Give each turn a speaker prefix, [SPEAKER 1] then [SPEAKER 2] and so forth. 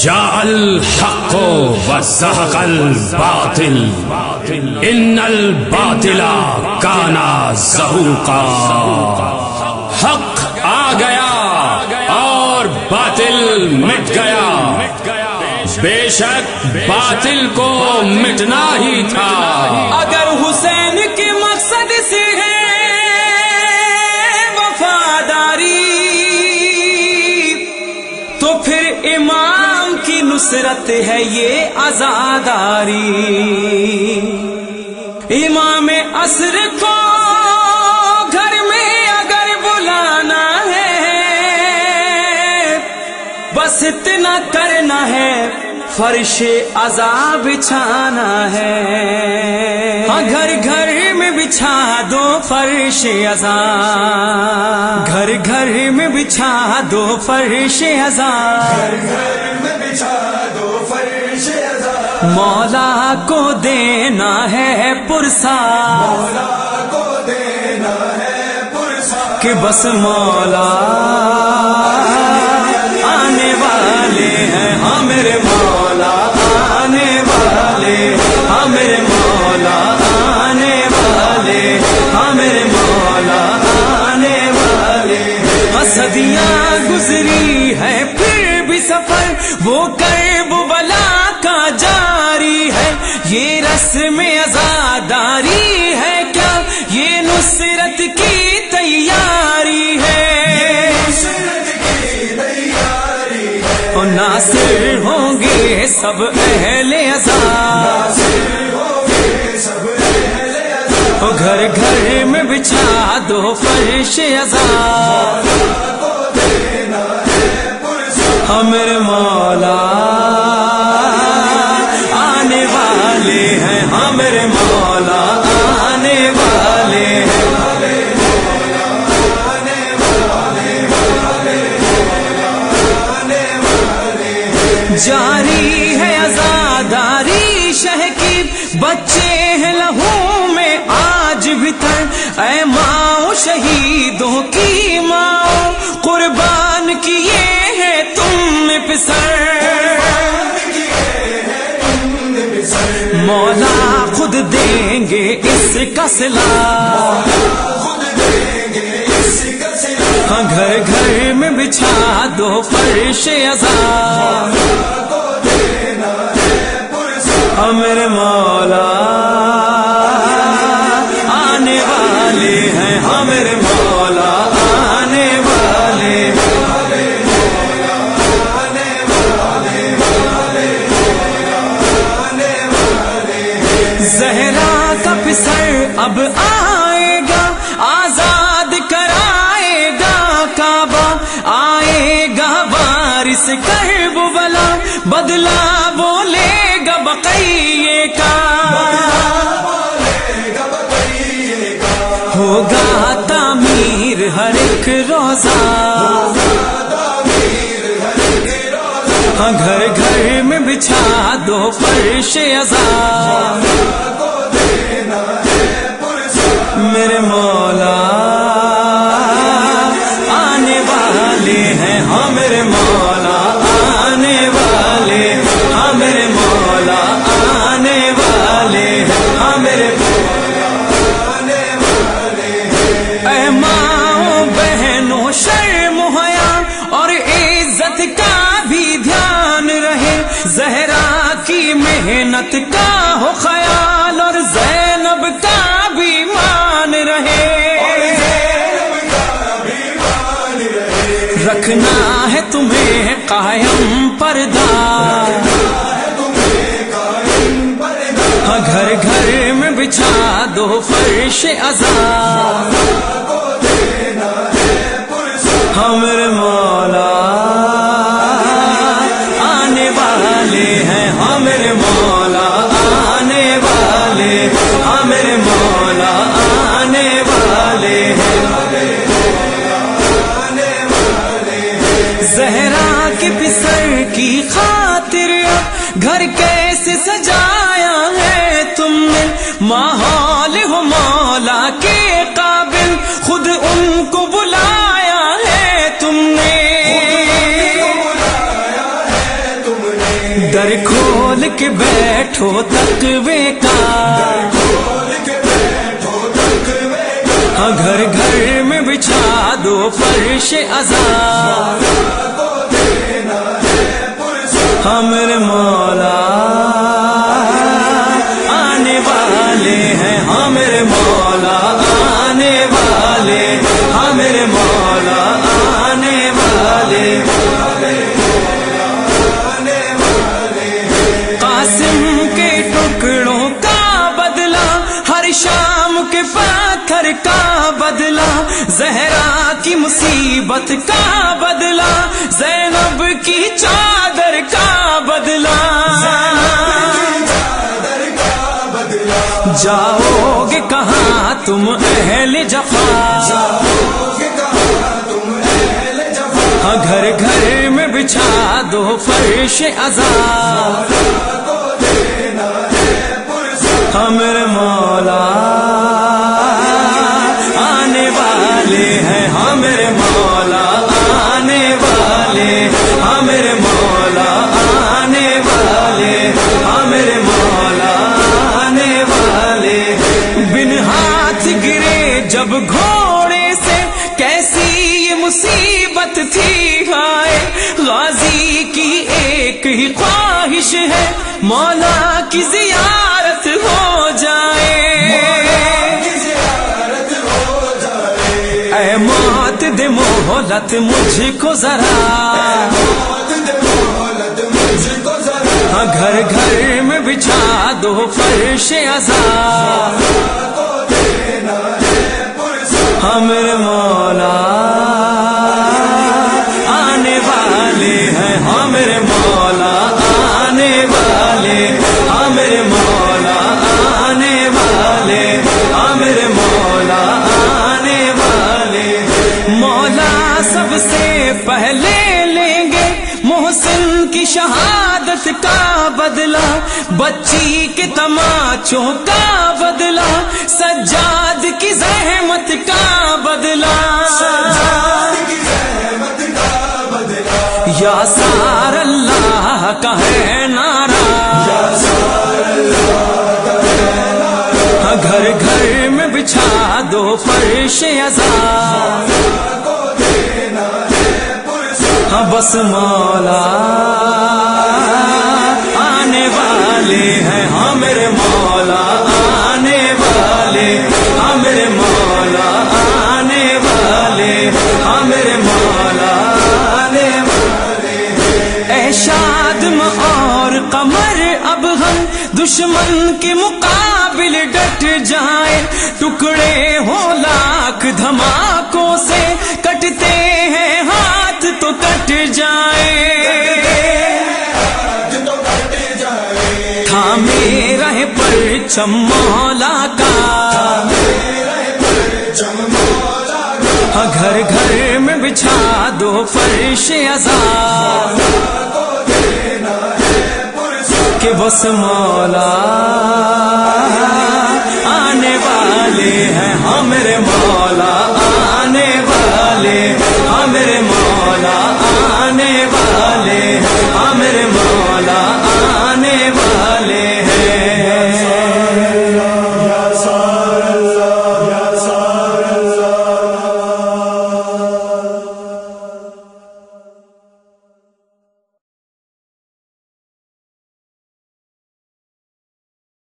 [SPEAKER 1] जाल हको वजहकल बातिल, इन्नल बातिला काना जहूका। हक आ गया और बातिल मिट गया। बेशक बातिल को मिटना ही था।
[SPEAKER 2] अगर हुसैन इमाम की नुसरत है ये आजादारी। इमाम असर को घर में अगर बुलाना है, बस इतना करना है, फर्श अजाब बिछाना है। हाँ घर घर में बिछा दो फर्श अजाब घर घर में बिछा दो फर्श अजाब
[SPEAKER 3] घर में बिछा दो फर्श
[SPEAKER 2] मौला को देना है पुरसा
[SPEAKER 3] मौला को देना है पुरसा
[SPEAKER 2] कि बस मौला आने वाले हैं हाँ मेरे सदियाँ गुजरी है, फिर भी सफ़र वो कर्ब बला का जारी है। ये रस्म आजादारी है क्या? ये नुसरत की तैयारी है। और नासिर होंगे सब अहले आज़ाद। घर घर में बिछा दो फर्श अजाब हमर मौला। आने वाले हैं हमर मौला। आने वाले हैं जारी है आजादारी शह की। बच्चे हैं लहू में आज भीतर ऐ माओ शहीदों की पिसर मौला खुद देंगे इसका सिला हाँ घर घर में बिछा दो फर्श
[SPEAKER 3] पुरसा
[SPEAKER 2] अमर मौला जहरा का फिसर अब आएगा, आज़ाद कराएगा काबा। आएगा बारिश कर बुबला बदला बोलेगा बकैये का। होगा तामीर हर एक रोजा। हाँ घर घर में बिछा दो फर्श अजाब मेहनत का हो ख्याल और जैनब का भी मान रहे। रखना है तुम्हें कायम पर्दा।
[SPEAKER 3] है,
[SPEAKER 2] घर घर में बिछा दो फर्श अजाब कैसे सजाया है तुमने? माहौल हो मौला के काबिल खुद उनको बुलाया है तुमने, दर
[SPEAKER 3] खोल के बैठो तकवे का।
[SPEAKER 2] घर घर में बिछा दो फर्श आज़ाद हमर मौला बदला जहरा की मुसीबत का बदला जैनब की चादर का बदला। जाओगे कहाँ तुम अहल जफा? हाँ, घर घर में बिछा दो फर्श आज़ाद
[SPEAKER 3] को
[SPEAKER 2] एक ही ख्वाहिश है, मौला की जियारत हो जाए। ऐ मौत दे मोहलत मुझको जरा। हाँ घर घर में बिछा दो फर्श आज़ाद
[SPEAKER 3] को देना है पुरस्कार
[SPEAKER 2] हाँ मेरे मौला तमाचों का बदला सज्जाद की जहमत का बदला।
[SPEAKER 3] जान की जहमत का बदला।
[SPEAKER 2] या सार अल्लाह का है नारा। हाँ, घर घर में बिछा दो फर्श
[SPEAKER 3] देना है
[SPEAKER 2] बस मौला। वाले हैं हाँ मेरे मौला, आने वाले। हाँ मेरे मौला, आने वाले। हाँ मेरे मौला, आने वाले। ऐ शादम और कमर अब हम दुश्मन के परचम मौला का। हाँ, घर घर में बिछा दो फर्श आज़ाद
[SPEAKER 3] को है
[SPEAKER 2] बस मौला आने वाले हैं हमरे आने